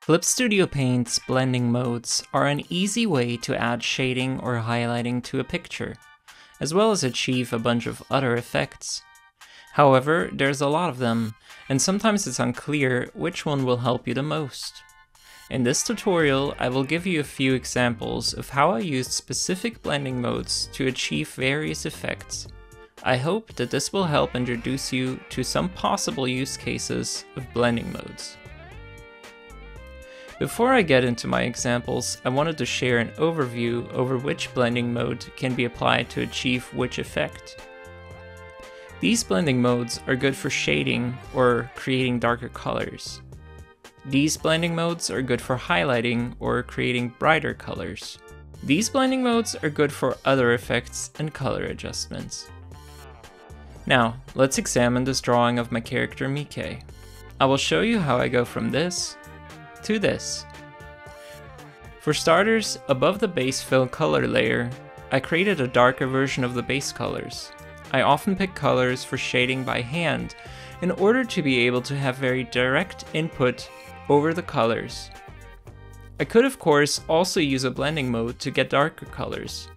Clip Studio Paint's blending modes are an easy way to add shading or highlighting to a picture, as well as achieve a bunch of other effects. However, there's a lot of them, and sometimes it's unclear which one will help you the most. In this tutorial, I will give you a few examples of how I used specific blending modes to achieve various effects. I hope that this will help introduce you to some possible use cases of blending modes. Before I get into my examples, I wanted to share an overview over which blending mode can be applied to achieve which effect. These blending modes are good for shading or creating darker colors. These blending modes are good for highlighting or creating brighter colors. These blending modes are good for other effects and color adjustments. Now, let's examine this drawing of my character Mike. I will show you how I go from this to this. For starters, above the base fill color layer, I created a darker version of the base colors. I often pick colors for shading by hand in order to be able to have very direct input over the colors. I could of course also use a blending mode to get darker colors.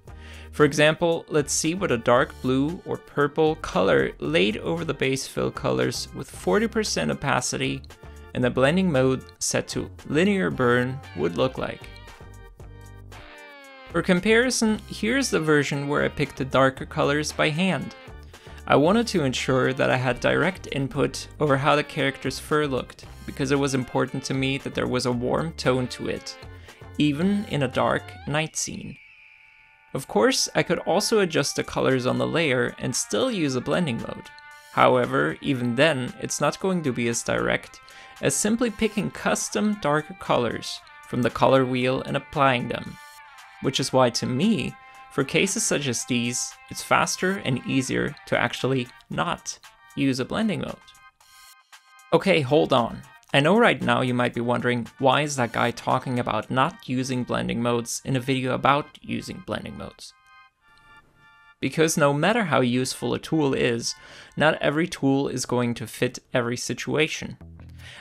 For example, let's see what a dark blue or purple color laid over the base fill colors with 40% opacity and the blending mode set to linear burn would look like. For comparison, here's the version where I picked the darker colors by hand. I wanted to ensure that I had direct input over how the character's fur looked, because it was important to me that there was a warm tone to it, even in a dark night scene. Of course, I could also adjust the colors on the layer and still use a blending mode. However, even then, it's not going to be as direct as simply picking custom darker colors from the color wheel and applying them. Which is why to me, for cases such as these, it's faster and easier to actually not use a blending mode. Okay, hold on. I know right now you might be wondering, why is that guy talking about not using blending modes in a video about using blending modes? Because no matter how useful a tool is, not every tool is going to fit every situation.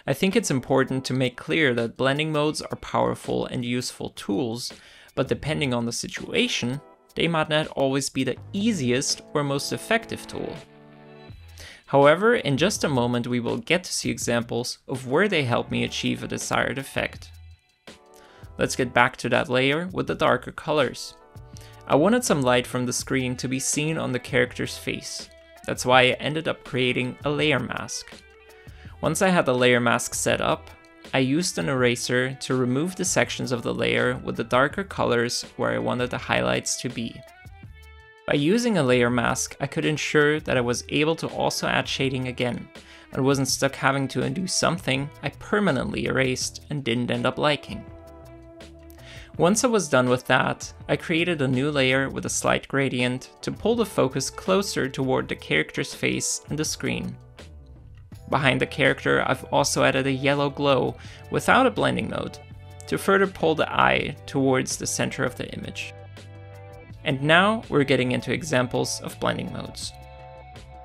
I think it's important to make clear that blending modes are powerful and useful tools, but depending on the situation, they might not always be the easiest or most effective tool. However, in just a moment we will get to see examples of where they help me achieve a desired effect. Let's get back to that layer with the darker colors. I wanted some light from the screen to be seen on the character's face. That's why I ended up creating a layer mask. Once I had the layer mask set up, I used an eraser to remove the sections of the layer with the darker colors where I wanted the highlights to be. By using a layer mask, I could ensure that I was able to also add shading again, and wasn't stuck having to undo something I permanently erased and didn't end up liking. Once I was done with that, I created a new layer with a slight gradient to pull the focus closer toward the character's face and the screen. Behind the character, I've also added a yellow glow without a blending mode to further pull the eye towards the center of the image. And now we're getting into examples of blending modes.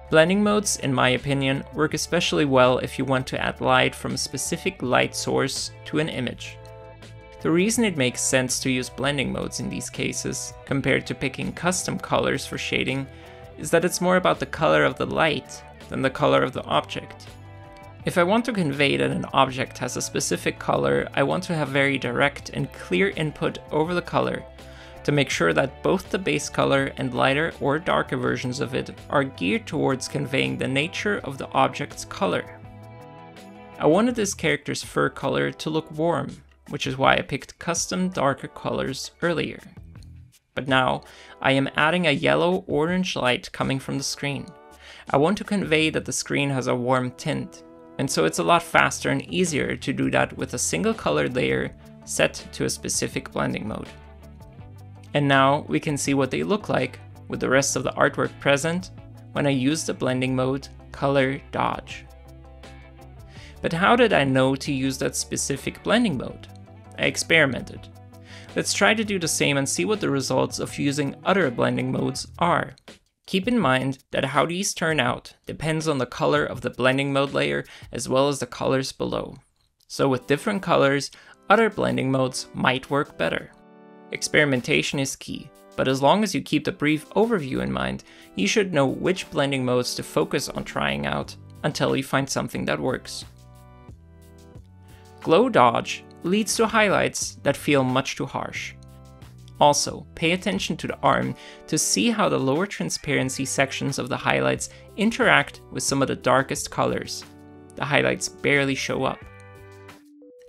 Blending modes, in my opinion, work especially well if you want to add light from a specific light source to an image. The reason it makes sense to use blending modes in these cases, compared to picking custom colors for shading, is that it's more about the color of the light than the color of the object. If I want to convey that an object has a specific color, I want to have very direct and clear input over the color to make sure that both the base color and lighter or darker versions of it are geared towards conveying the nature of the object's color. I wanted this character's fur color to look warm, which is why I picked custom darker colors earlier. But now, I am adding a yellow-orange light coming from the screen. I want to convey that the screen has a warm tint, and so it's a lot faster and easier to do that with a single colored layer set to a specific blending mode. And now we can see what they look like with the rest of the artwork present when I use the blending mode Color Dodge. But how did I know to use that specific blending mode? I experimented. Let's try to do the same and see what the results of using other blending modes are. Keep in mind that how these turn out depends on the color of the blending mode layer as well as the colors below. so with different colors, other blending modes might work better. Experimentation is key, but as long as you keep the brief overview in mind, you should know which blending modes to focus on trying out until you find something that works. Glow dodge leads to highlights that feel much too harsh. Also, pay attention to the arm to see how the lower transparency sections of the highlights interact with some of the darkest colors. The highlights barely show up.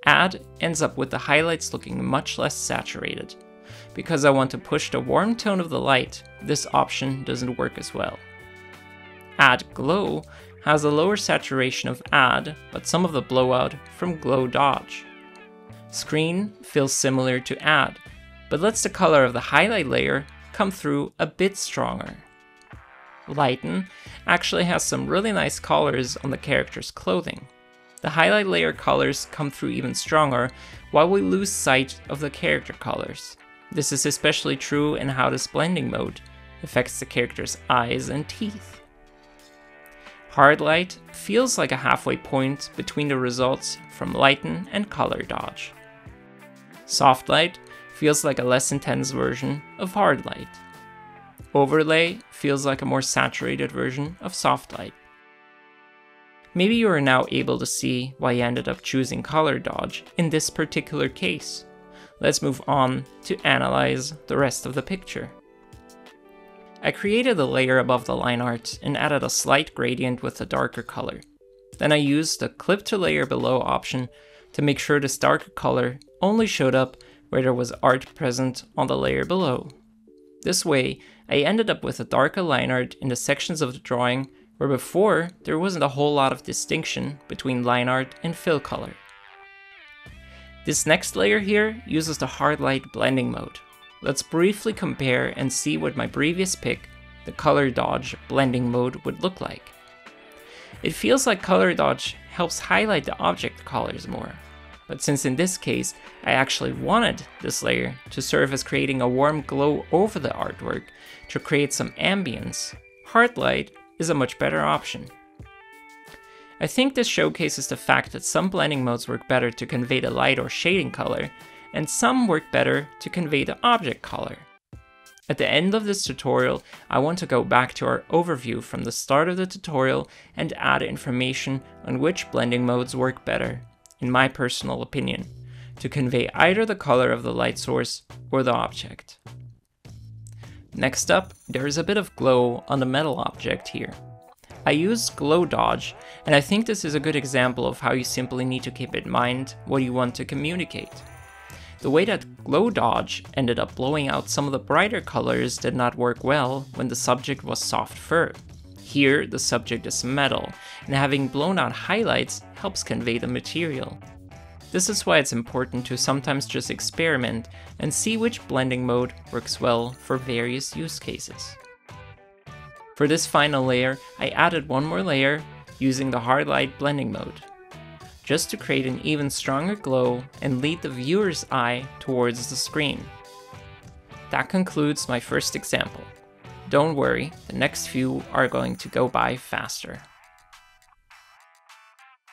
Add ends up with the highlights looking much less saturated. Because I want to push the warm tone of the light, this option doesn't work as well. Add Glow has a lower saturation of Add, but some of the blowout from Glow Dodge. Screen feels similar to Add, but lets the color of the highlight layer come through a bit stronger. Lighten actually has some really nice colors on the character's clothing. The highlight layer colors come through even stronger, while we lose sight of the character colors. This is especially true in how this blending mode affects the character's eyes and teeth. Hard light feels like a halfway point between the results from lighten and color dodge. Soft light feels like a less intense version of hard light. Overlay feels like a more saturated version of soft light. Maybe you are now able to see why you ended up choosing color dodge in this particular case. Let's move on to analyze the rest of the picture. I created a layer above the line art and added a slight gradient with a darker color. Then I used the clip to layer below option to make sure this darker color only showed up where there was art present on the layer below. This way, I ended up with a darker line art in the sections of the drawing where before there wasn't a whole lot of distinction between line art and fill color. This next layer here uses the hard light blending mode. Let's briefly compare and see what my previous pick, the color dodge blending mode would look like. It feels like color dodge helps highlight the object colors more, but since in this case I actually wanted this layer to serve as creating a warm glow over the artwork to create some ambience, hard light is a much better option. I think this showcases the fact that some blending modes work better to convey the light or shading color, and some work better to convey the object color. At the end of this tutorial, I want to go back to our overview from the start of the tutorial and add information on which blending modes work better in my personal opinion, to convey either the color of the light source or the object. Next up, there is a bit of glow on the metal object here. I used glow dodge, and I think this is a good example of how you simply need to keep in mind what you want to communicate. The way that glow dodge ended up blowing out some of the brighter colors did not work well when the subject was soft fur. Here, the subject is metal, and having blown out highlights helps convey the material. This is why it's important to sometimes just experiment and see which blending mode works well for various use cases. For this final layer, I added one more layer using the hard light blending mode, just to create an even stronger glow and lead the viewer's eye towards the screen. That concludes my first example. Don't worry, the next few are going to go by faster.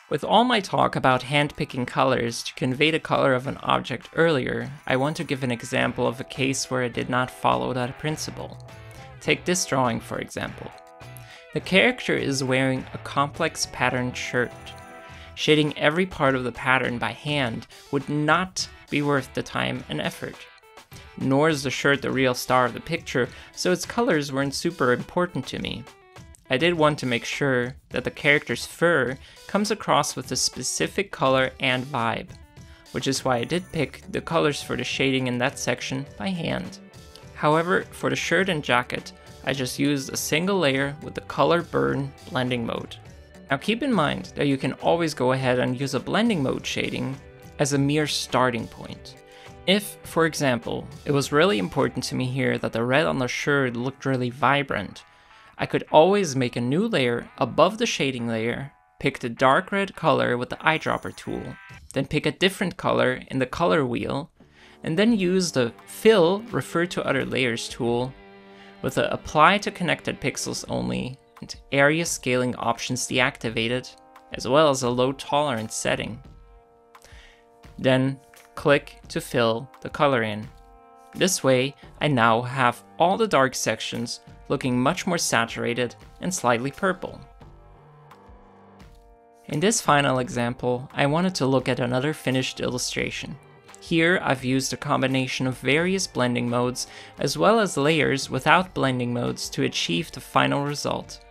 With all my talk about handpicking colors to convey the color of an object earlier, I want to give an example of a case where I did not follow that principle. Take this drawing for example. The character is wearing a complex patterned shirt. Shading every part of the pattern by hand would not be worth the time and effort nor is the shirt the real star of the picture, so its colors weren't super important to me. I did want to make sure that the character's fur comes across with a specific color and vibe, which is why I did pick the colors for the shading in that section by hand. However, for the shirt and jacket, I just used a single layer with the color burn blending mode. Now keep in mind that you can always go ahead and use a blending mode shading as a mere starting point. If, for example, it was really important to me here that the red on the shirt looked really vibrant, I could always make a new layer above the shading layer, pick the dark red color with the eyedropper tool, then pick a different color in the color wheel, and then use the Fill Refer to Other Layers tool with the Apply to Connected Pixels only and Area Scaling options deactivated, as well as a low tolerance setting. Then click to fill the color in. This way, I now have all the dark sections looking much more saturated and slightly purple. In this final example, I wanted to look at another finished illustration. Here I've used a combination of various blending modes as well as layers without blending modes to achieve the final result.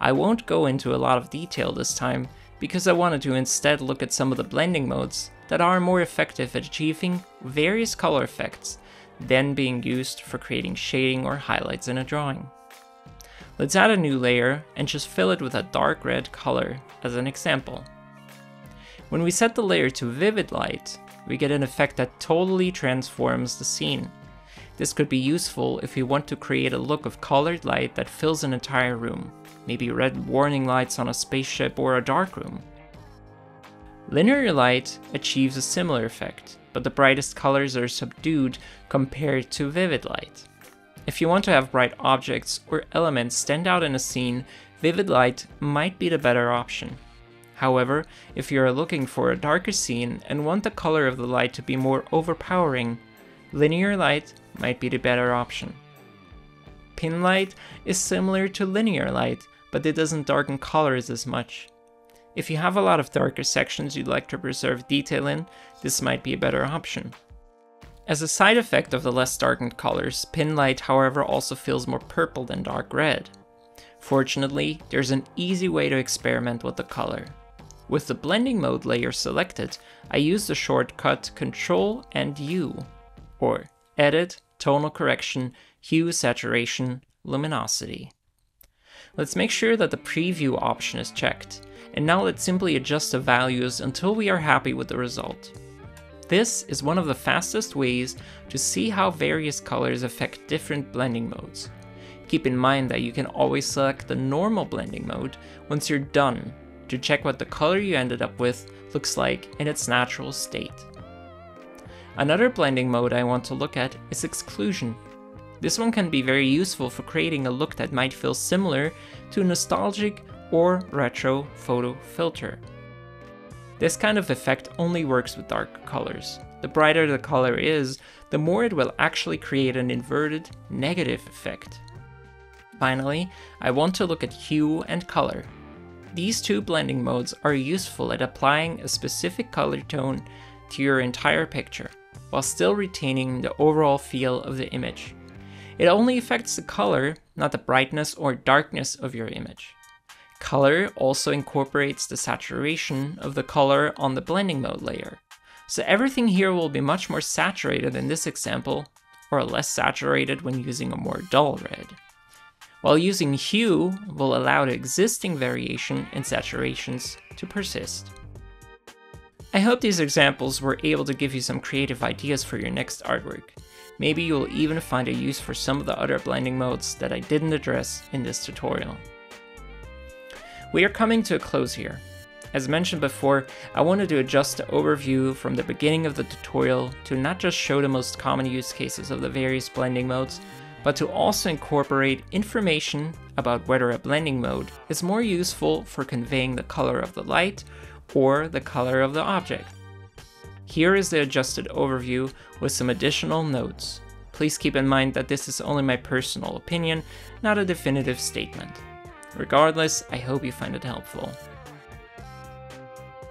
I won't go into a lot of detail this time because I wanted to instead look at some of the blending modes that are more effective at achieving various color effects than being used for creating shading or highlights in a drawing. Let's add a new layer and just fill it with a dark red color as an example. When we set the layer to vivid light, we get an effect that totally transforms the scene. This could be useful if you want to create a look of colored light that fills an entire room, maybe red warning lights on a spaceship or a dark room. Linear light achieves a similar effect, but the brightest colors are subdued compared to vivid light. If you want to have bright objects or elements stand out in a scene, vivid light might be the better option. However, if you are looking for a darker scene and want the color of the light to be more overpowering, linear light might be the better option. Pin light is similar to linear light, but it doesn't darken colors as much. If you have a lot of darker sections you'd like to preserve detail in, this might be a better option. As a side effect of the less darkened colors, pin light however also feels more purple than dark red. Fortunately, there's an easy way to experiment with the color. With the blending mode layer selected, I use the shortcut Ctrl and U, or Edit, Tonal Correction, Hue, Saturation, Luminosity. Let's make sure that the preview option is checked, and now let's simply adjust the values until we are happy with the result. This is one of the fastest ways to see how various colors affect different blending modes. Keep in mind that you can always select the normal blending mode once you're done to check what the color you ended up with looks like in its natural state. Another blending mode I want to look at is exclusion. This one can be very useful for creating a look that might feel similar to a nostalgic or retro photo filter. This kind of effect only works with dark colors. The brighter the color is, the more it will actually create an inverted, negative effect. Finally, I want to look at hue and color. These two blending modes are useful at applying a specific color tone to your entire picture, while still retaining the overall feel of the image. It only affects the color, not the brightness or darkness of your image. Color also incorporates the saturation of the color on the blending mode layer. So everything here will be much more saturated in this example, or less saturated when using a more dull red. While using hue will allow the existing variation in saturations to persist. I hope these examples were able to give you some creative ideas for your next artwork. Maybe you'll even find a use for some of the other blending modes that I didn't address in this tutorial. We are coming to a close here. As mentioned before, I wanted to adjust the overview from the beginning of the tutorial to not just show the most common use cases of the various blending modes, but to also incorporate information about whether a blending mode is more useful for conveying the color of the light or the color of the object. Here is the adjusted overview with some additional notes. Please keep in mind that this is only my personal opinion, not a definitive statement. Regardless, I hope you find it helpful.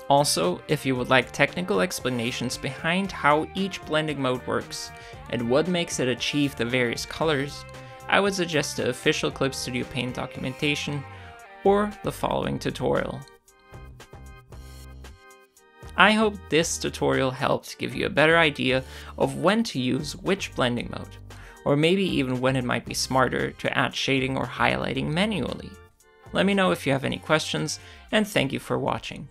Also, if you would like technical explanations behind how each blending mode works and what makes it achieve the various colors, I would suggest the official Clip Studio Paint documentation or the following tutorial. I hope this tutorial helped give you a better idea of when to use which blending mode, or maybe even when it might be smarter to add shading or highlighting manually. Let me know if you have any questions, and thank you for watching.